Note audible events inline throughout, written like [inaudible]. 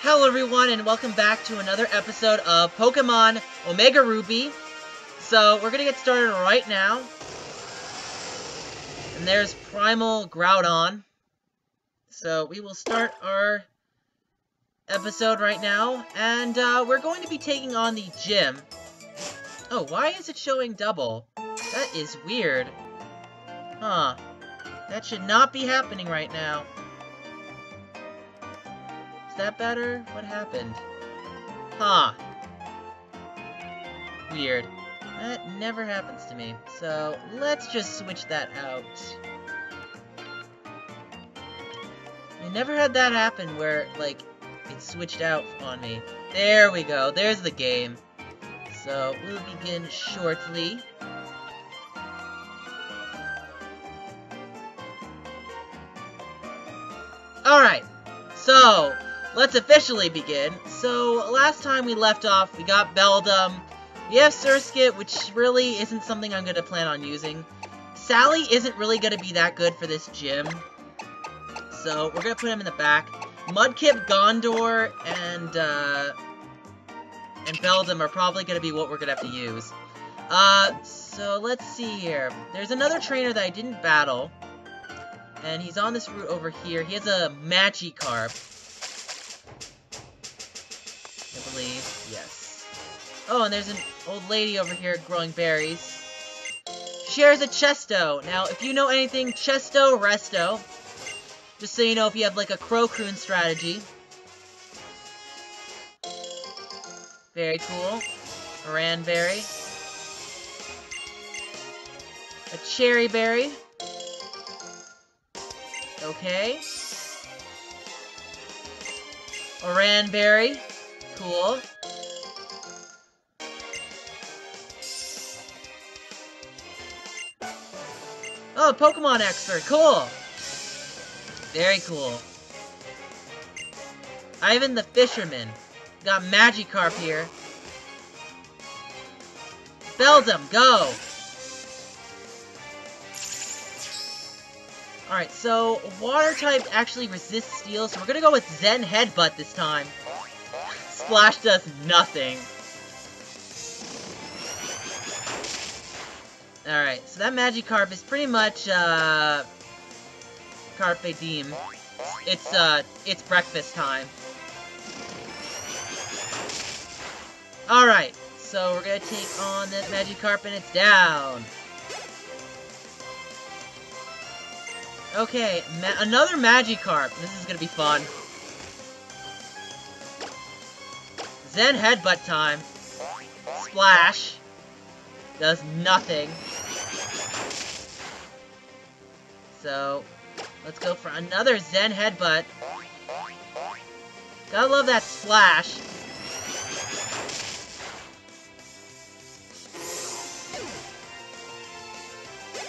Hello everyone and welcome back to another episode of Pokemon Omega Ruby. So we're gonna get started right now. And there's Primal Groudon. So we will start our episode right now. And uh, we're going to be taking on the gym. Oh, why is it showing double? That is weird. Huh. That should not be happening right now. That better? What happened? Huh. Weird. That never happens to me. So, let's just switch that out. I never had that happen where, like, it switched out on me. There we go. There's the game. So, we'll begin shortly. Alright, so, let's officially begin. So, last time we left off, we got Beldum. We have Surskit, which really isn't something I'm going to plan on using. Sally isn't really going to be that good for this gym. So, we're going to put him in the back. Mudkip, Gondor, and, uh, and Beldum are probably going to be what we're going to have to use. Uh, so let's see here. There's another trainer that I didn't battle. And he's on this route over here. He has a Magikarp. Yes. Oh, and there's an old lady over here growing berries. Shares a Chesto. Now, if you know anything, Chesto, Resto. Just so you know if you have like a Crocoon strategy. Very cool. Ranberry. A Cheri Berry. Okay. A Oranberry. Cool. Oh, Pokemon expert. Cool. Very cool. Ivan the Fisherman. Got Magikarp here. Beldum, go! Alright, so water type actually resists steel, so we're gonna go with Zen Headbutt this time. Splash does nothing. Alright, so that Magikarp is pretty much, uh... Carpe Diem. It's, uh, it's breakfast time. Alright, so we're gonna take on that Magikarp and it's down. Okay, ma another Magikarp. This is gonna be fun. Zen Headbutt time. Splash. Does nothing. So, let's go for another Zen Headbutt. Gotta love that splash.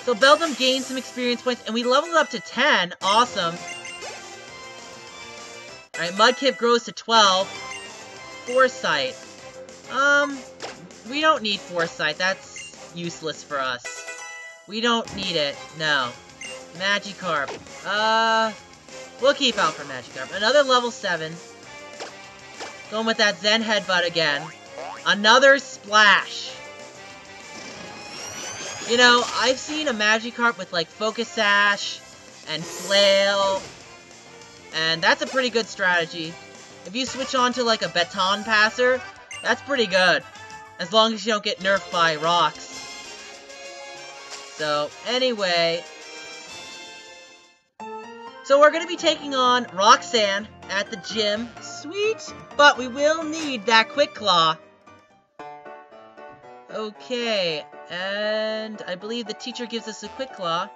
So Beldum gained some experience points, and we leveled up to 10. Awesome. Alright, Mudkip grows to 12. Foresight. Um, we don't need Foresight. That's useless for us. We don't need it. No. Magikarp. Uh, we'll keep out for Magikarp. Another level 7. Going with that Zen Headbutt again. Another Splash. You know, I've seen a Magikarp with, like, Focus Sash and Flail, and that's a pretty good strategy. If you switch on to, like, a Baton Passer, that's pretty good. As long as you don't get nerfed by rocks. So, anyway... So we're going to be taking on Roxanne at the gym. Sweet! But we will need that Quick Claw. Okay, and I believe the teacher gives us a Quick Claw.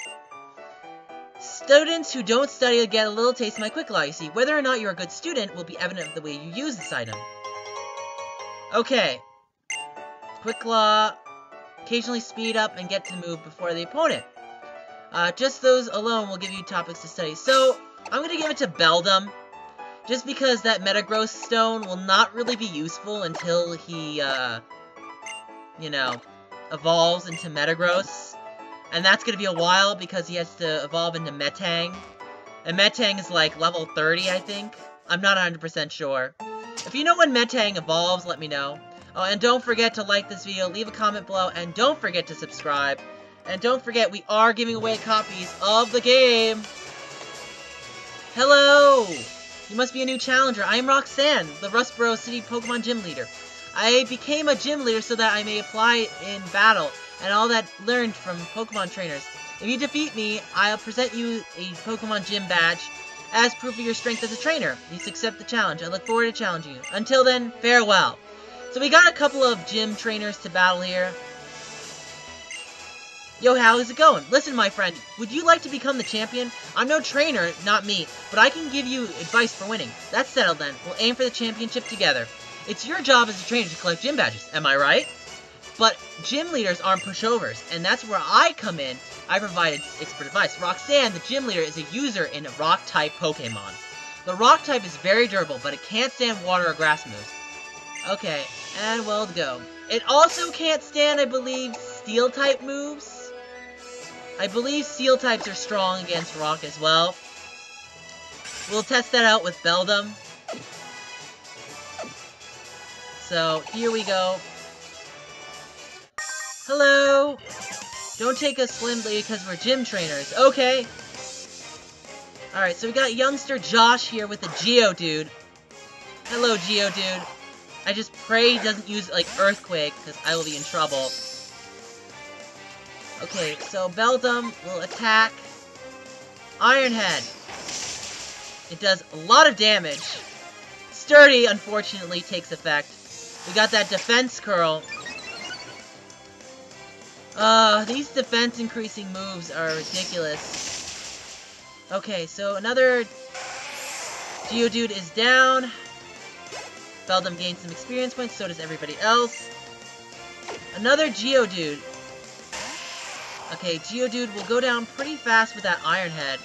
Students who don't study get a little taste of my Quick Claw, you see. Whether or not you're a good student will be evident of the way you use this item. Okay. Quick Claw. Occasionally speed up and get to move before the opponent. Uh, just those alone will give you topics to study. So, I'm going to give it to Beldum. Just because that Metagross Stone will not really be useful until he, uh, you know, evolves into Metagross. And that's to be a while because he has to evolve into Metang. And Metang is like level 30, I think. I'm not 100% sure. If you know when Metang evolves, let me know. Oh, and don't forget to like this video, leave a comment below, and don't forget to subscribe. And don't forget, we are giving away copies of the game. Hello! You must be a new challenger. I am Roxanne, the Rustboro City Pokemon Gym Leader. I became a gym leader so that I may apply in battle and all that learned from Pokemon trainers. If you defeat me, I'll present you a Pokemon Gym badge as proof of your strength as a trainer. Please accept the challenge. I look forward to challenging you. Until then, farewell. So we got a couple of gym trainers to battle here. Yo, how's it going? Listen, my friend, would you like to become the champion? I'm no trainer, not me, but I can give you advice for winning. That's settled then. We'll aim for the championship together. It's your job as a trainer to collect gym badges, am I right? But gym leaders aren't pushovers, and that's where I come in. I provide expert advice. Roxanne, the gym leader, is a user in rock-type Pokemon. The rock type is very durable, but it can't stand water or grass moves. Okay, and well go. It also can't stand, I believe, steel-type moves. I believe Steel types are strong against Rock as well. We'll test that out with Beldum. So, here we go. Hello! Don't take us slimly because we're gym trainers. Okay! Alright, so we got youngster Josh here with a Geodude. Hello, Geodude. I just pray he doesn't use, like, Earthquake, because I will be in trouble. Okay, so Beldum will attack Iron Head. It does a lot of damage. Sturdy, unfortunately, takes effect. We got that defense curl. Uh, these defense increasing moves are ridiculous. Okay, so another Geodude is down. Beldum gains some experience points, so does everybody else. Another Geodude. Okay, Geodude will go down pretty fast with that Iron Head.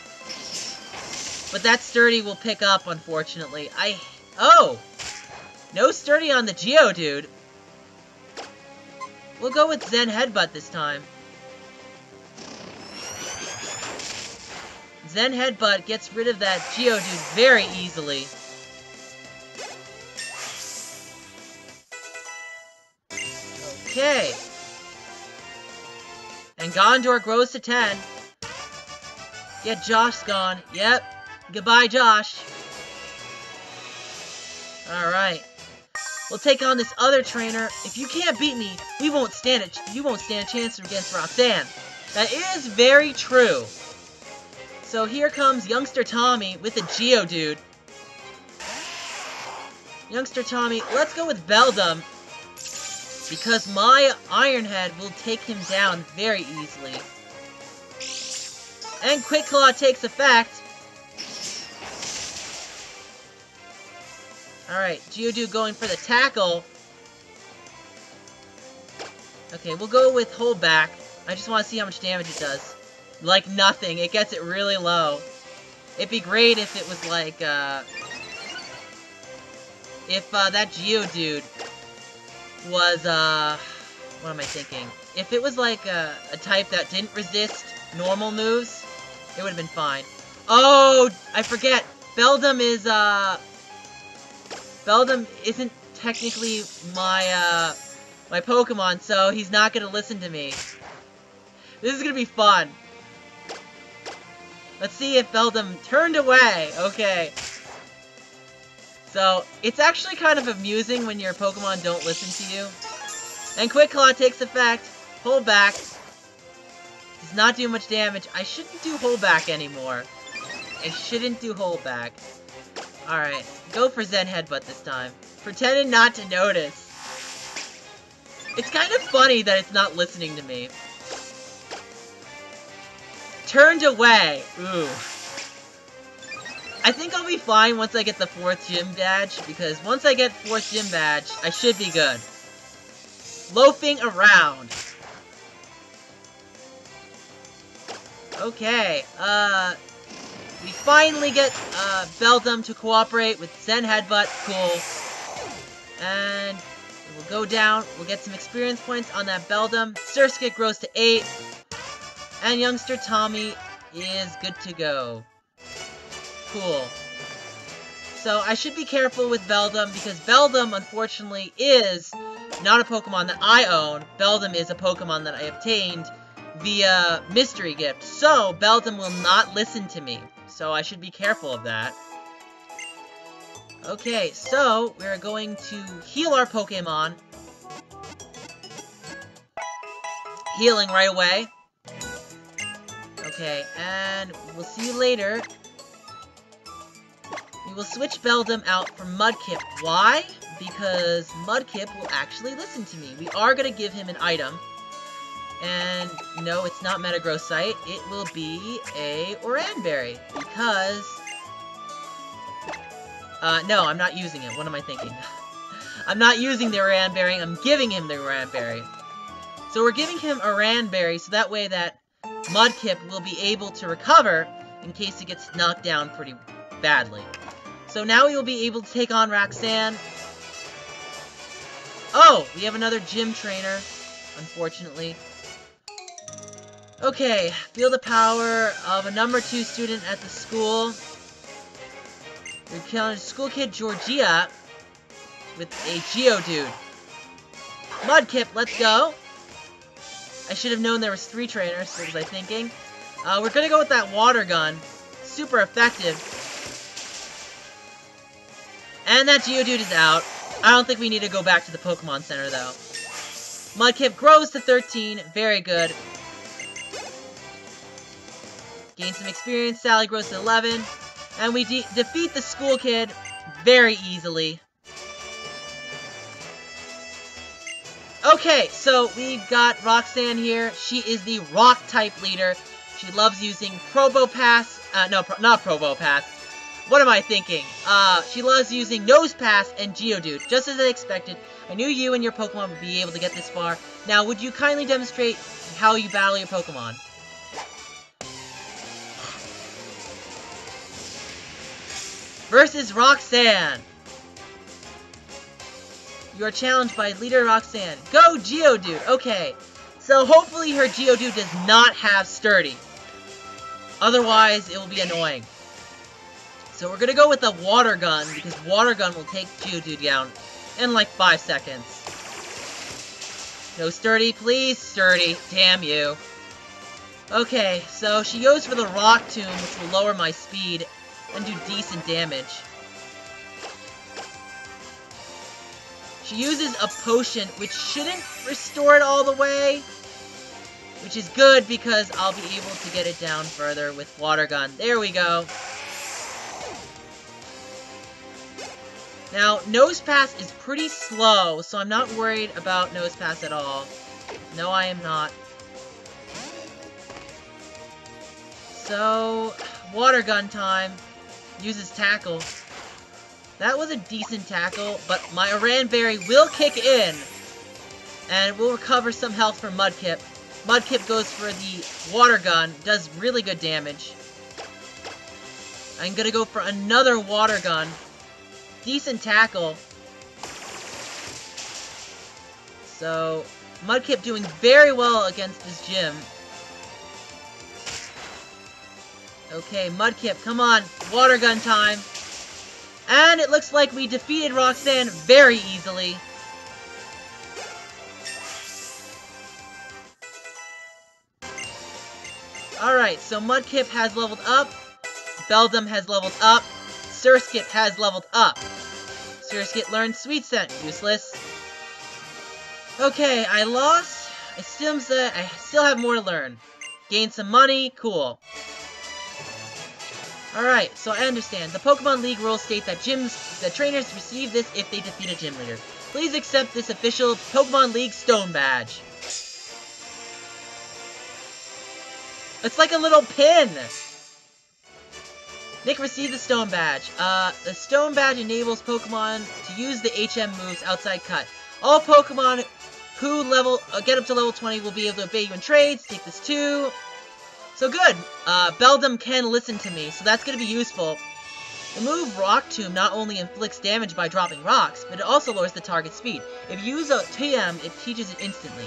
But that Sturdy will pick up, unfortunately. I... Oh! No Sturdy on the Geodude. We'll go with Zen Headbutt this time. Zen Headbutt gets rid of that Geodude very easily. Okay. And Gondor grows to 10. Get Josh gone. Yep. Goodbye, Josh. Alright. We'll take on this other trainer. If you can't beat me, we won't stand it. You won't stand a chance against Roxanne. That is very true. So here comes youngster Tommy with a Geodude. Youngster Tommy, let's go with Beldum because my Iron Head will take him down very easily. And Quick Claw takes effect. Alright, Geodude going for the tackle. Okay, we'll go with hold back. I just want to see how much damage it does. Like nothing. It gets it really low. It'd be great if it was like, uh... If, uh, that Geodude was, uh, what am I thinking? If it was like a, a type that didn't resist normal moves, it would have been fine. Oh, I forget. Beldum is, uh, Beldum isn't technically my, uh, my Pokemon, so he's not gonna listen to me. This is gonna be fun. Let's see if Beldum turned away. Okay. So, it's actually kind of amusing when your Pokemon don't listen to you. And Quick Claw takes effect. Hold back. Does not do much damage. I shouldn't do hold back anymore. I shouldn't do hold back. Alright, go for Zen Headbutt this time. Pretending not to notice. It's kind of funny that it's not listening to me. Turned away. Ooh. I think I'll be fine once I get the fourth gym badge, because once I get fourth gym badge, I should be good. Loafing around. Okay, uh, we finally get, uh, Beldum to cooperate with Zen Headbutt, cool. And we'll go down, we'll get some experience points on that Beldum. Surskit grows to 8, and youngster Tommy is good to go. Cool. So I should be careful with Beldum because Beldum, unfortunately, is not a Pokemon that I own. Beldum is a Pokemon that I obtained via Mystery Gift. So Beldum will not listen to me. So I should be careful of that. Okay, so we're going to heal our Pokemon. Healing right away. Okay, and we'll see you later. We will switch Beldum out for Mudkip. Why? Because Mudkip will actually listen to me. We are going to give him an item. And no, it's not Metagrossite. It will be a Oranberry. Because... Uh, no, I'm not using it. What am I thinking? [laughs] I'm not using the Oranberry. I'm giving him the Oranberry. So we're giving him a Oranberry so that way that Mudkip will be able to recover in case it gets knocked down pretty badly. So now we will be able to take on Roxanne. Oh, we have another gym trainer, unfortunately. Okay, feel the power of a number two student at the school. We challenge school kid Georgia with a Geodude. Mudkip, let's go. I should have known there was three trainers, what was I thinking? Uh, we're gonna go with that water gun. Super effective. And that Geodude is out. I don't think we need to go back to the Pokemon Center, though. Mudkip grows to 13. Very good. Gain some experience. Sally grows to 11. And we de defeat the school kid very easily. Okay, so we've got Roxanne here. She is the Rock-type leader. She loves using Probopass. Uh, no, pro not Probopass. What am I thinking? Uh, she loves using Nosepass and Geodude, just as I expected. I knew you and your Pokemon would be able to get this far. Now, would you kindly demonstrate how you battle your Pokemon? Versus Roxanne! You are challenged by leader Roxanne. Go, Geodude! Okay, so hopefully her Geodude does not have Sturdy. Otherwise, it will be annoying. So we're gonna go with the Water Gun, because Water Gun will take Geodude down in like 5 seconds. No Sturdy, please, Sturdy. Damn you. Okay, so she goes for the Rock Tomb, which will lower my speed and do decent damage. She uses a potion, which shouldn't restore it all the way. Which is good, because I'll be able to get it down further with Water Gun. There we go. Now, Nosepass is pretty slow, so I'm not worried about Nosepass at all. No, I am not. So, Water Gun time. Uses Tackle. That was a decent tackle, but my Oranberry will kick in, and we'll recover some health from Mudkip. Mudkip goes for the Water Gun, does really good damage. I'm gonna go for another Water Gun, decent tackle. So, Mudkip doing very well against this gym. Okay, Mudkip, come on. Water gun time. And it looks like we defeated Roxanne very easily. Alright, so Mudkip has leveled up. Beldum has leveled up. Surskit has leveled up. Surskit learned Sweet Scent. Useless. Okay, I lost. I that I still have more to learn. Gain some money. Cool. Alright, so I understand. The Pokemon League rules state that gyms, that trainers receive this if they defeat a gym leader. Please accept this official Pokemon League Stone Badge. It's like a little pin! Nick received the Stone Badge. Uh, the Stone Badge enables Pokemon to use the HM moves outside cut. All Pokemon who level uh, get up to level 20 will be able to obey you in trades. Take this too. So good. Uh, Beldum can listen to me, so that's going to be useful. The move Rock Tomb not only inflicts damage by dropping rocks, but it also lowers the target speed. If you use a TM, it teaches it instantly.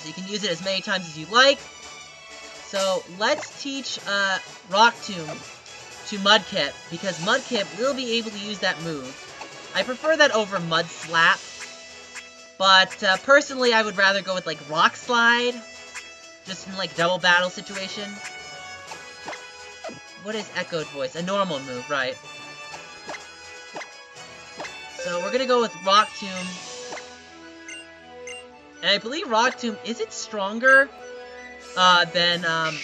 So you can use it as many times as you like. So let's teach uh, Rock Tomb to Mudkip, because Mudkip will be able to use that move. I prefer that over Mud Slap, but uh, personally I would rather go with like Rock Slide, just in like double battle situation. What is Echoed Voice? A normal move, right. So we're gonna go with Rock Tomb. And I believe Rock Tomb, is it stronger uh, than um,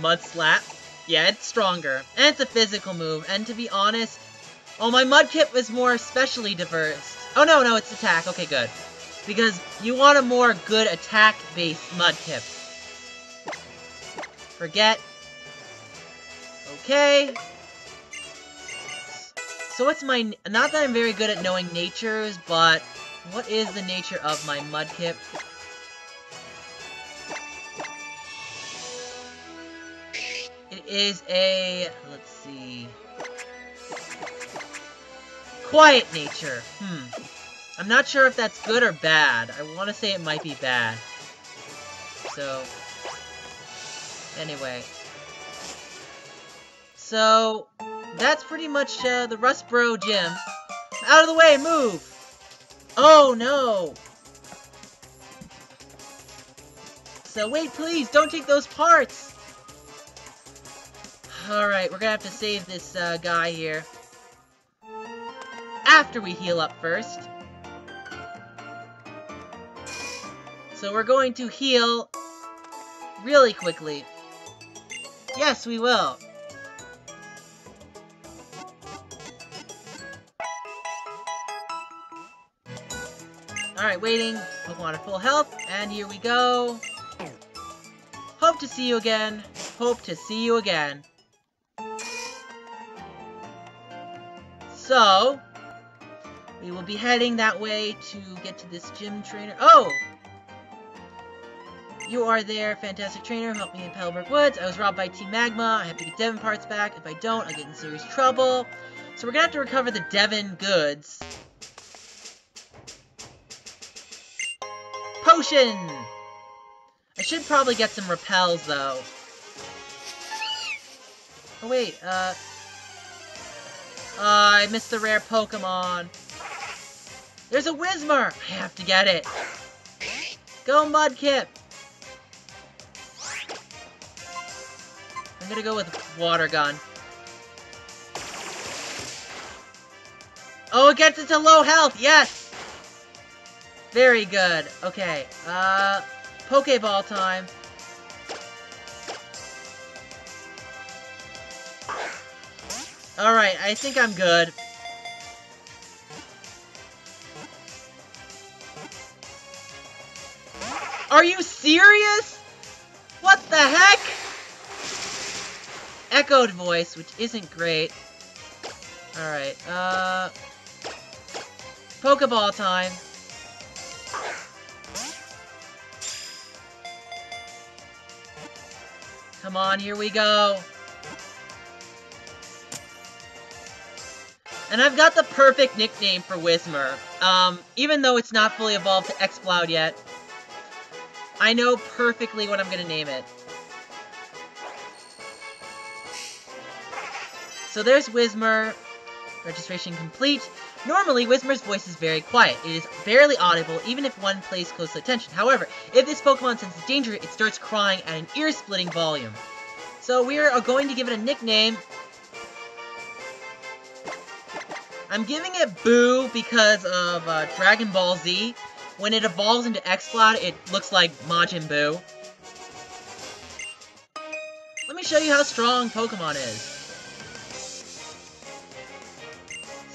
Mud Slap? Yeah, it's stronger. And it's a physical move. And to be honest, oh, my Mudkip was more specially diverse. Oh, no, no, it's attack. Okay, good. Because you want a more good attack-based Mudkip. Forget. Okay. So what's my... Not that I'm very good at knowing natures, but... What is the nature of my Mudkip? It is a... Let's see... Quiet nature. Hmm. I'm not sure if that's good or bad. I want to say it might be bad. So... Anyway. So, that's pretty much uh, the Rustboro gym. Out of the way, move! Oh no! So wait, please, don't take those parts! Alright, we're gonna have to save this uh, guy here. After we heal up first. So we're going to heal really quickly. Yes, we will. Alright, waiting. Pokemon at full health, and here we go. Hope to see you again. Hope to see you again. So, we will be heading that way to get to this gym trainer. Oh! You are there, fantastic trainer. Help me in Petalburg Woods. I was robbed by Team Magma. I have to get Devon parts back. If I don't, I'll get in serious trouble. So we're gonna have to recover the Devon goods. potion! I should probably get some repels, though. Oh, wait, uh... Uh, I missed the rare Pokemon. There's a Whismur! I have to get it. Go, Mudkip! I'm gonna go with Water Gun. Oh, it gets it to low health! Yes! Very good. Okay, uh, Pokeball time. Alright, I think I'm good. Are you serious? What the heck? Echoed voice, which isn't great. Alright, uh... Pokeball time. Come on, here we go. And I've got the perfect nickname for Whismur. Um, even though it's not fully evolved to Exploud yet, I know perfectly what I'm gonna name it. So there's Whismur. Registration complete. Normally, Whismur's voice is very quiet. It is barely audible, even if one pays close attention. However, if this Pokemon senses danger, it starts crying at an ear-splitting volume. So we are going to give it a nickname. I'm giving it Boo because of uh, Dragon Ball Z. When it evolves into Exploud, it looks like Majin Buu. Let me show you how strong Pokemon is.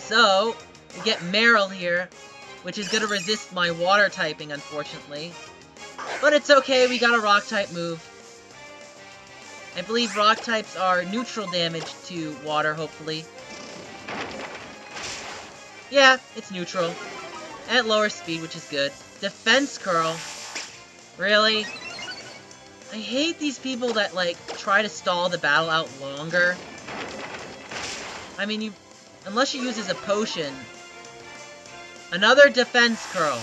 So, we get Marill here, which is going to resist my water typing, unfortunately. But it's okay, we got a rock type move. I believe rock types are neutral damage to water, hopefully. Yeah, it's neutral. At lower speed, which is good. Defense Curl. Really? I hate these people that, like, try to stall the battle out longer. I mean, you... Unless she uses a potion, Another defense curl.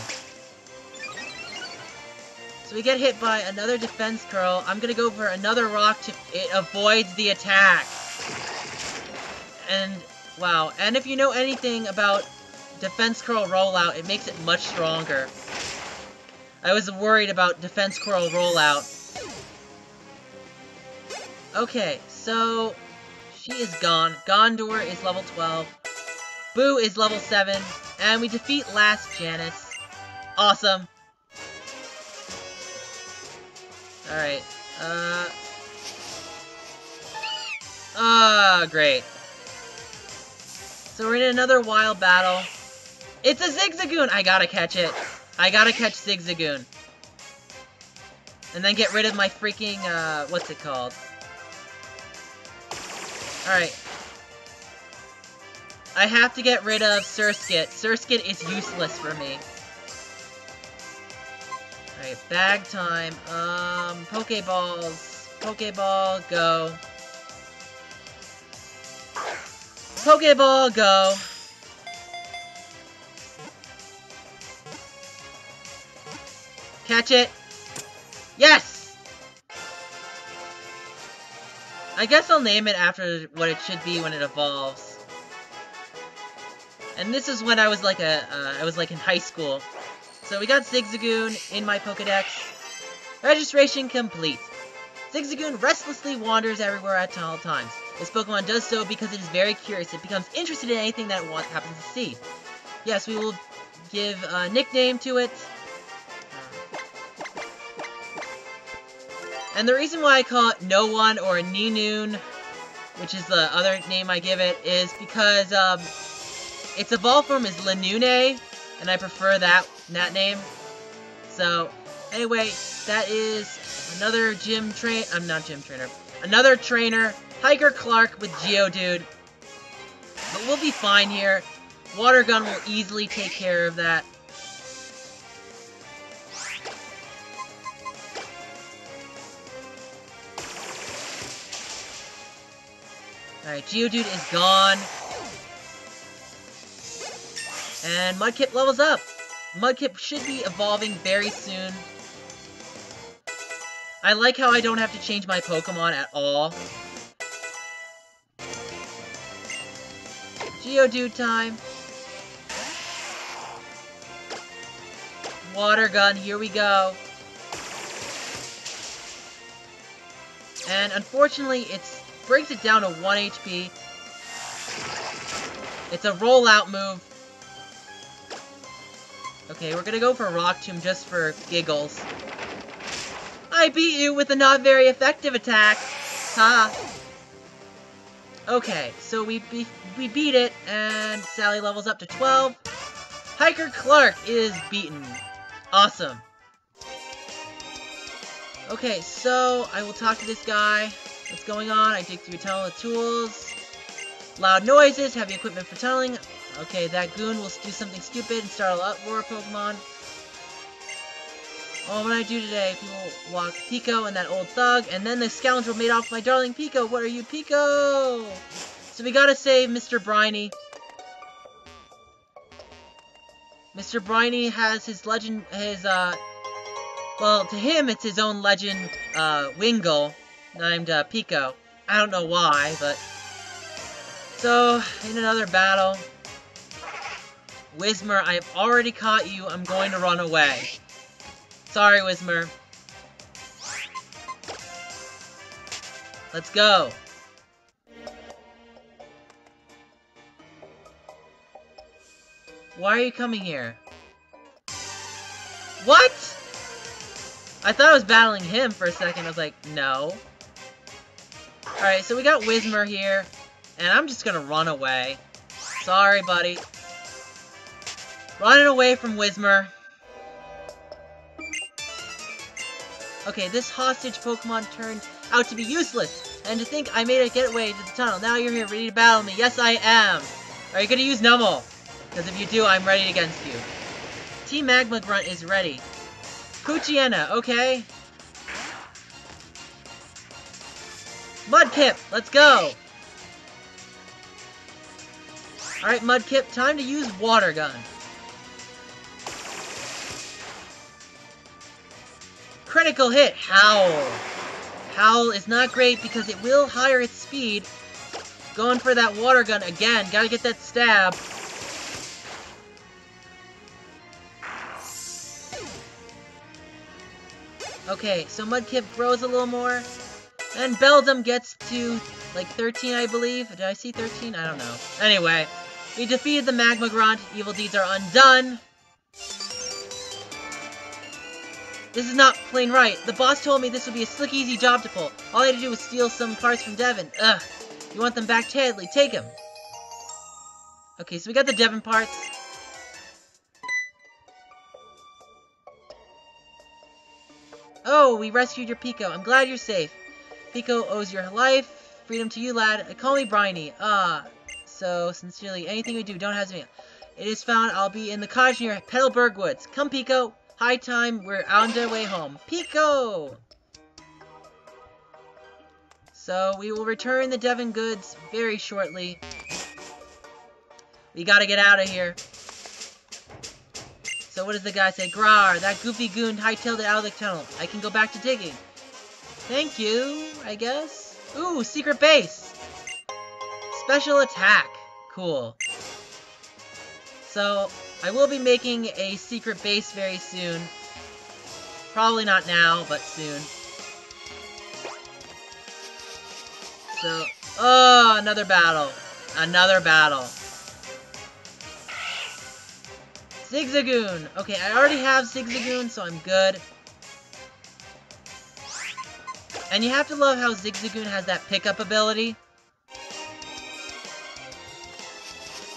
So we get hit by another defense curl. I'm gonna go for another rock to- it avoids the attack. And, wow. And if you know anything about Defense Curl Rollout, it makes it much stronger. I was worried about Defense Curl Rollout. Okay, so... She is gone. Gondor is level 12. Boo is level 7. And we defeat last Janice. Awesome. Alright. Uh... Ah, great. So we're in another wild battle. It's a Zigzagoon! I gotta catch it. I gotta catch Zigzagoon. And then get rid of my freaking, uh, what's it called? Alright. I have to get rid of Surskit. Surskit is useless for me. Alright, bag time. Um, Pokeballs. Pokeball, go. Pokeball, go. Catch it. Yes! I guess I'll name it after what it should be when it evolves. And this is when I was like a, uh, I was like in high school. So we got Zigzagoon in my Pokedex. Registration complete. Zigzagoon restlessly wanders everywhere at all times. This Pokemon does so because it is very curious. It becomes interested in anything that it happens to see. Yes, we will give a nickname to it. And the reason why I call it No One or Ninoon, which is the other name I give it, is because um, its evolved form is Linoone, and I prefer that that name. So, anyway, that is another gym train. I'm not gym trainer. Another trainer Hiker Clark with Geodude. But we'll be fine here. Water Gun will easily take care of that. Alright, Geodude is gone. And Mudkip levels up. Mudkip should be evolving very soon. I like how I don't have to change my Pokemon at all. Geodude time. Water gun, here we go. And unfortunately, it breaks it down to 1 HP. It's a rollout move. Okay, we're gonna go for Rock Tomb just for giggles. I beat you with a not very effective attack. Ha. Okay, so we be we beat it, and Sally levels up to 12. Hiker Clark is beaten. Awesome. Okay, so I will talk to this guy. What's going on? I dig through a tunnel of tools. Loud noises, heavy equipment for tunneling. Okay, that goon will do something stupid and startle up more Pokemon. Oh, what I do today? People walk Peeko and that old thug, and then the scoundrel made off my darling Peeko. What are you, Peeko? So we gotta save Mr. Briny. Mr. Briny has his legend, his, uh, well, to him, it's his own legend, uh, Wingull, named, uh, Peeko. I don't know why, but... So, in another battle, Whismur, I've already caught you, I'm going to run away. Sorry, Whismur. Let's go. Why are you coming here? What? I thought I was battling him for a second. I was like, no. Alright, so we got Whismur here. And I'm just gonna run away. Sorry, buddy. Running away from Whismur. Okay, this hostage Pokemon turned out to be useless. And to think I made a getaway to the tunnel. Now you're here ready to battle me. Yes, I am. Are you gonna use Numel? Because if you do, I'm ready against you. Team Magma Grunt is ready. Poochyena, okay? Mudkip, let's go! Alright, Mudkip, time to use Water Gun. Critical hit, Howl. Howl is not great because it will higher its speed. Going for that water gun again. Gotta get that stab. Okay, so Mudkip grows a little more. And Beldum gets to, like, 13, I believe. Did I see 13? I don't know. Anyway, we defeated the Magma Grunt. Evil deeds are undone. This is not plain right. The boss told me this would be a slick, easy job to pull. All I had to do was steal some parts from Devon. Ugh. You want them back Tedley? Take them. Okay, so we got the Devon parts. Oh, we rescued your Peeko. I'm glad you're safe. Peeko owes your life, freedom to you, lad. Call me Briny. Ah, so sincerely, anything we do, don't hesitate. It is found I'll be in the cottage near Petalburg Woods. Come, Peeko. High time, we're on our way home. Peeko! So, we will return the Devon goods very shortly. We gotta get out of here. So what does the guy say? Grar, that goofy goon hightailed it out of the tunnel. I can go back to digging. Thank you, I guess. Ooh, secret base. Special attack. Cool. So, I will be making a secret base very soon. Probably not now, but soon. So, oh, another battle. Another battle. Zigzagoon! Okay, I already have Zigzagoon, so I'm good. And you have to love how Zigzagoon has that pickup ability.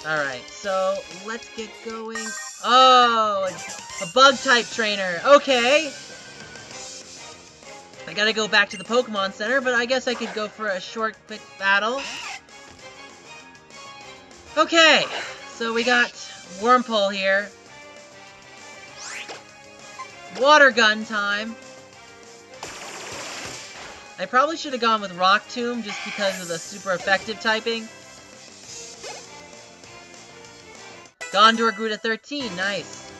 Alright, so let's get going. Oh, a bug-type trainer. Okay. I gotta go back to the Pokemon Center, but I guess I could go for a short, quick battle. Okay, so we got Wurmple here. Water gun time. I probably should have gone with Rock Tomb just because of the super effective typing. Gondor grew to 13, nice.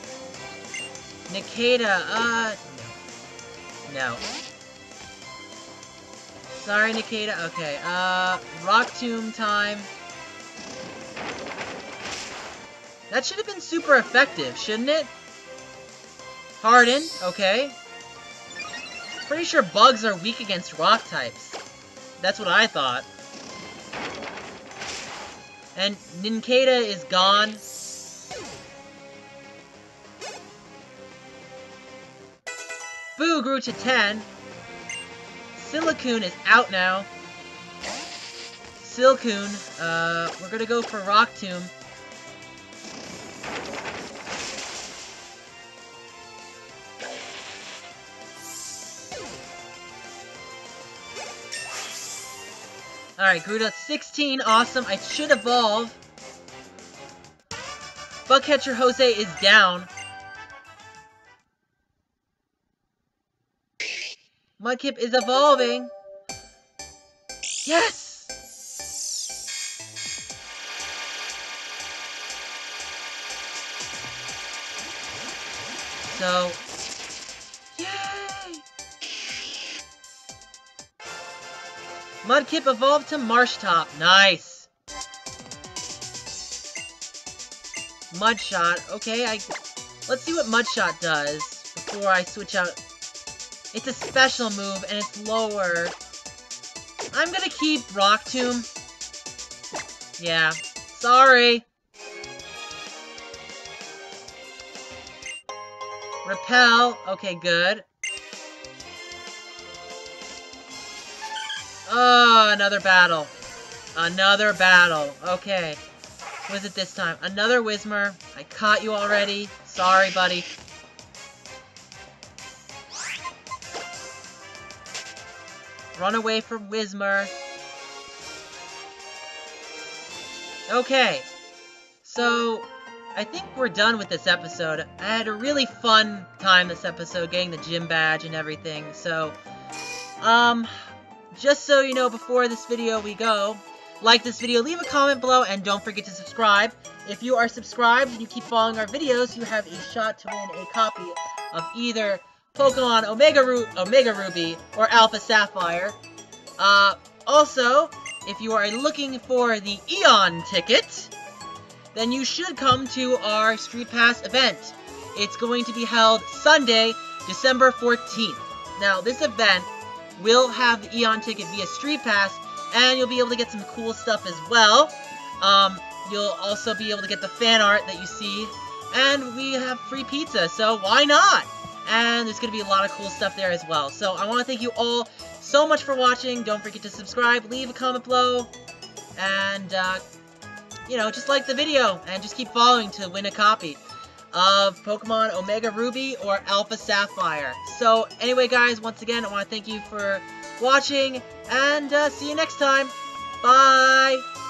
Nikita, uh, no. No. Sorry, Nikita. Okay, uh, Rock Tomb time. That should have been super effective, shouldn't it? Harden, okay. Pretty sure bugs are weak against rock types. That's what I thought. And Nincada is gone. Boo grew to 10. Silcoon is out now. Silcoon, uh, we're gonna go for Rock Tomb. Alright, grew to 16, awesome. I should evolve. Bugcatcher Jose is down. Mudkip is evolving. Yes! So, Mudkip evolved to Marshtomp. Nice! Mudshot. Okay, I... Let's see what Mudshot does before I switch out it's a special move, and it's lower. I'm gonna keep Rock Tomb. Yeah. Sorry. Repel. Okay, good. Oh, another battle. Another battle. Okay. Was it this time? Another Whismur. I caught you already. Sorry, buddy. Run away from Whismur. Okay. So, I think we're done with this episode. I had a really fun time this episode, getting the gym badge and everything. So, um, just so you know, before this video we go, like this video, leave a comment below, and don't forget to subscribe. If you are subscribed and you keep following our videos, you have a shot to win a copy of either Pokemon Omega, Ru Omega Ruby or Alpha Sapphire. Uh, also, if you are looking for the Eon ticket, then you should come to our Street Pass event. It's going to be held Sunday, December 14th. Now, this event will have the Eon ticket via StreetPass, and you'll be able to get some cool stuff as well. Um, you'll also be able to get the fan art that you see, and we have free pizza, so why not? And there's going to be a lot of cool stuff there as well. So I want to thank you all so much for watching. Don't forget to subscribe, leave a comment below, and, uh, you know, just like the video, and just keep following to win a copy of Pokemon Omega Ruby or Alpha Sapphire. So, anyway, guys, once again, I want to thank you for watching, and uh, see you next time. Bye!